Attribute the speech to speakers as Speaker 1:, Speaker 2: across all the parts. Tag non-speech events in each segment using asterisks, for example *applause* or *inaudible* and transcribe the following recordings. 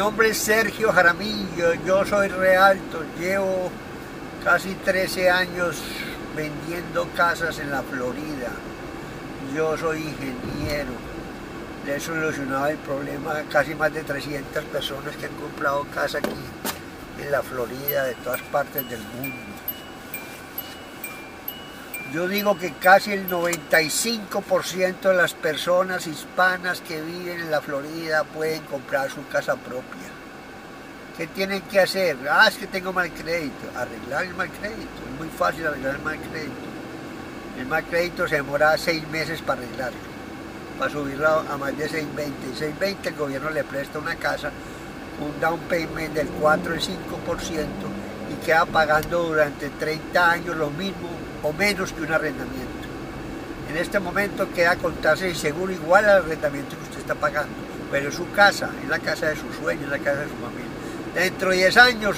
Speaker 1: nombre es Sergio Jaramillo, yo soy realto, llevo casi 13 años vendiendo casas en la Florida. Yo soy ingeniero, le he solucionado el problema a casi más de 300 personas que han comprado casa aquí en la Florida, de todas partes del mundo. Yo digo que casi el 95% de las personas hispanas que viven en la Florida pueden comprar su casa propia. ¿Qué tienen que hacer? Ah, es que tengo mal crédito. Arreglar el mal crédito. Es muy fácil arreglar el mal crédito. El mal crédito se demora seis meses para arreglarlo, para subirlo a más de 620. 620 el gobierno le presta una casa, un down payment del 4 el 5% y queda pagando durante 30 años lo mismo o menos que un arrendamiento. En este momento queda con tasa de seguro igual al arrendamiento que usted está pagando, pero es su casa, es la casa de sus sueños, es la casa de su familia. Dentro de 10 años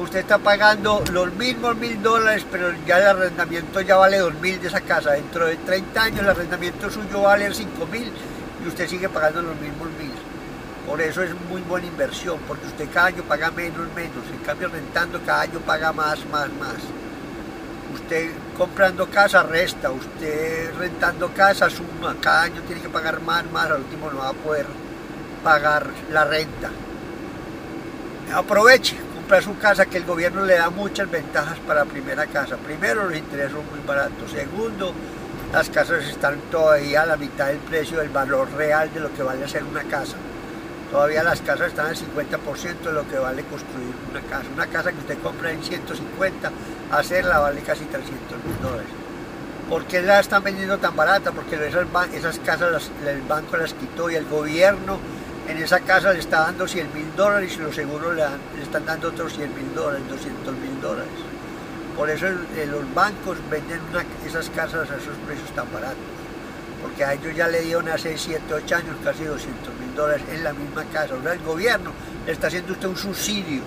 Speaker 1: usted está pagando los mismos mil dólares, pero ya el arrendamiento ya vale dos mil de esa casa. Dentro de 30 años el arrendamiento suyo vale cinco mil y usted sigue pagando los mismos mil. Por eso es muy buena inversión, porque usted cada año paga menos, menos. En cambio, rentando cada año paga más, más, más. Usted comprando casa resta, usted rentando casa suma, cada año tiene que pagar más, más, al último no va a poder pagar la renta. Aproveche, comprar su casa que el gobierno le da muchas ventajas para la primera casa. Primero, los intereses son muy baratos. Segundo, las casas están todavía a la mitad del precio del valor real de lo que vale hacer una casa. Todavía las casas están al 50% de lo que vale construir una casa. Una casa que usted compra en 150, hacerla vale casi 300 mil dólares. ¿Por qué la están vendiendo tan barata? Porque esas, esas casas las, el banco las quitó y el gobierno en esa casa le está dando 100 mil dólares y los seguros le, le, están dando otros 100 mil dólares, 200 mil dólares. Por eso los bancos venden esas casas a esos precios tan baratos. Porque a ellos ya le dieron hace 7, 8 años casi 200 mil dólares en la misma casa. O sea, el gobierno le está haciendo usted un subsidio.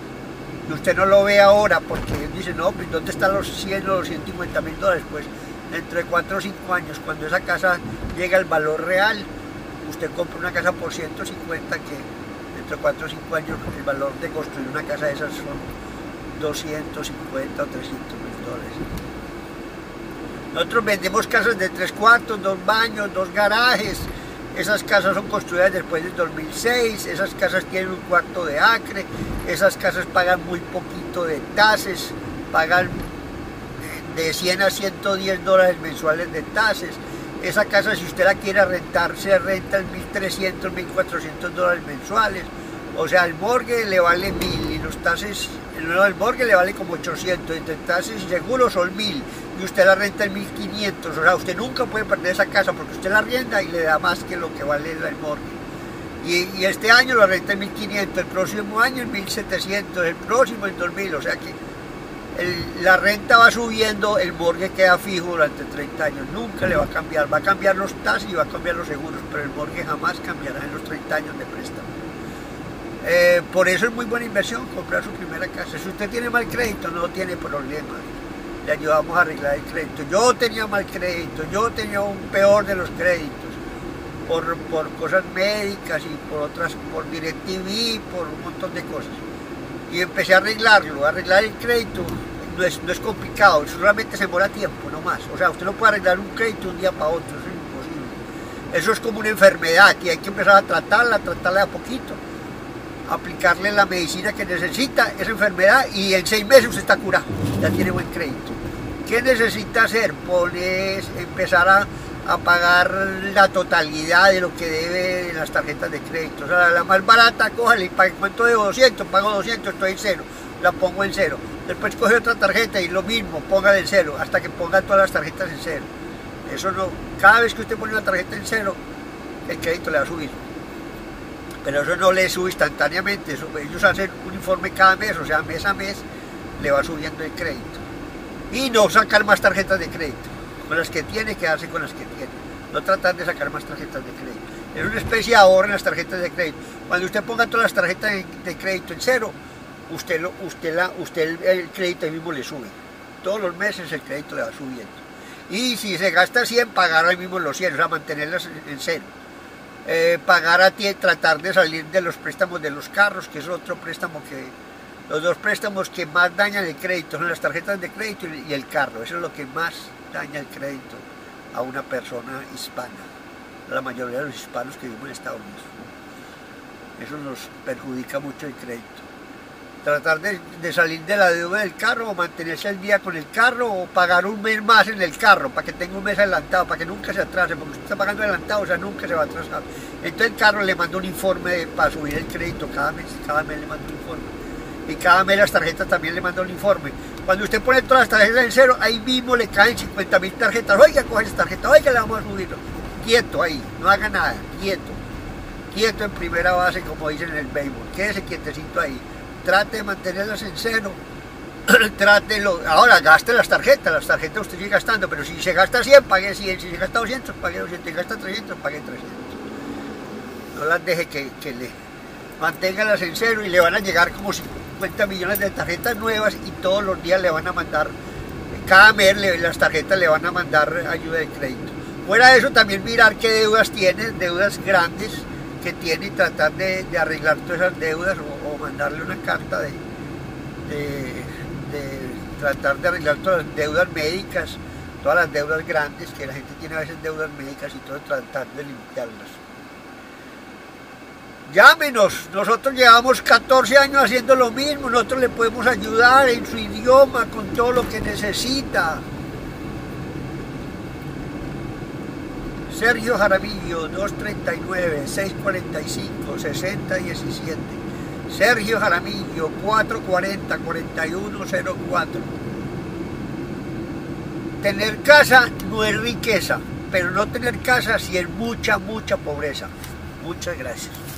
Speaker 1: Usted no lo ve ahora porque dice, no, pues ¿dónde están los 100 o los 150 mil dólares? Pues dentro de 4 o 5 años, cuando esa casa llega al valor real, usted compra una casa por 150 que dentro de 4 o 5 años el valor de construir una casa de esas son 250 o 300 mil dólares. Nosotros vendemos casas de 3 cuartos, 2 baños, 2 garajes. Esas casas son construidas después del 2006, esas casas tienen un cuarto de acre, esas casas pagan muy poquito de tases, pagan de 100 a 110 dólares mensuales de tases esa casa, si usted la quiere rentar, se renta en 1.300, 1.400 dólares mensuales. O sea, el morgue le vale 1.000 y los tases, no, el morgue le vale como 800, entre tases y seguros son 1.000 y usted la renta en 1.500. O sea, usted nunca puede perder esa casa porque usted la rienda y le da más que lo que vale el morgue. Y, este año la renta en 1.500, el próximo año en 1.700, el próximo en 2.000. O sea que la renta va subiendo, el morgue queda fijo durante 30 años, nunca le va a cambiar, va a cambiar los taxis y va a cambiar los seguros, pero el morgue jamás cambiará en los 30 años de préstamo. Eh, por eso es muy buena inversión comprar su primera casa. Si usted tiene mal crédito, no tiene problema. Le ayudamos a arreglar el crédito. Yo tenía mal crédito, yo tenía un peor de los créditos. Por, por cosas médicas y por otras, por DirecTV, por un montón de cosas y empecé a arreglarlo, a arreglar el crédito. No es, no es complicado, solamente se demora tiempo, no más. O sea, usted no puede arreglar un crédito un día para otro, eso es imposible. Eso es como una enfermedad que hay que empezar a tratarla, tratarla a poquito, aplicarle la medicina que necesita esa enfermedad y en seis meses usted está curado, ya tiene buen crédito. ¿Qué necesita hacer? Pones, empezar a, a pagar la totalidad de lo que debe en las tarjetas de crédito. O sea, la más barata, cójale y pague cuánto debo 200, pago 200, estoy en cero, la pongo en cero. Después coge otra tarjeta y lo mismo, ponga en cero, hasta que ponga todas las tarjetas en cero. Eso no, cada vez que usted pone una tarjeta en cero, el crédito le va a subir. Pero eso no le sube instantáneamente, ellos hacen un informe cada mes, o sea, mes a mes le va subiendo el crédito. Y no sacar más tarjetas de crédito con las que tiene, quedarse con las que tiene. No tratar de sacar más tarjetas de crédito. Es una especie de ahorro en las tarjetas de crédito. Cuando usted ponga todas las tarjetas de crédito en cero, usted, usted, la, usted el, el crédito mismo le sube. Todos los meses el crédito le va subiendo. Y si se gasta 100, pagar ahí mismo los 100, o sea, mantenerlas en cero. Eh, pagar a ti, tratar de salir de los préstamos de los carros, que es otro préstamo que, los dos préstamos que más dañan el crédito son las tarjetas de crédito y el carro, eso es lo que más daña el crédito a una persona hispana, la mayoría de los hispanos que vivimos en Estados Unidos. Eso nos perjudica mucho el crédito tratar de, salir de la deuda del carro o mantenerse al día con el carro o pagar un mes más en el carro para que tenga un mes adelantado, para que nunca se atrase, porque usted está pagando adelantado, o sea, nunca se va a atrasar. Entonces el carro le manda un informe para subir el crédito cada mes, cada mes le manda un informe. Y cada mes las tarjetas también le manda un informe. Cuando usted pone todas las tarjetas en cero, ahí mismo le caen 50 mil tarjetas. Oiga, coge esa tarjeta, oiga, le vamos a subir. Quieto ahí, no haga nada, quieto. Quieto en primera base, como dicen en el béisbol. Quédese quietecito ahí trate de mantenerlas en cero, *clears throat* trátelo, ahora gaste las tarjetas, las tarjetas usted sigue gastando, pero si se gasta 100, pague 100, si se gasta 200, pague 200, si gasta 300, pague 300. No las deje que, que le manténganlas en cero y le van a llegar como 50 millones de tarjetas nuevas y todos los días le van a mandar, cada mes las tarjetas le van a mandar ayuda de crédito. Fuera de eso también mirar qué deudas tiene, deudas grandes que tiene y tratar de, arreglar todas esas deudas mandarle una carta de, tratar de arreglar todas las deudas médicas, todas las deudas grandes, que la gente tiene a veces deudas médicas y todo, tratar de limpiarlas. Llámenos, nosotros llevamos 14 años haciendo lo mismo, nosotros le podemos ayudar en su idioma, con todo lo que necesita. Sergio Jaramillo, 239-645-6017. Sergio Jaramillo, 440-4104. Tener casa no es riqueza, pero no tener casa sí es mucha, mucha pobreza. Muchas gracias.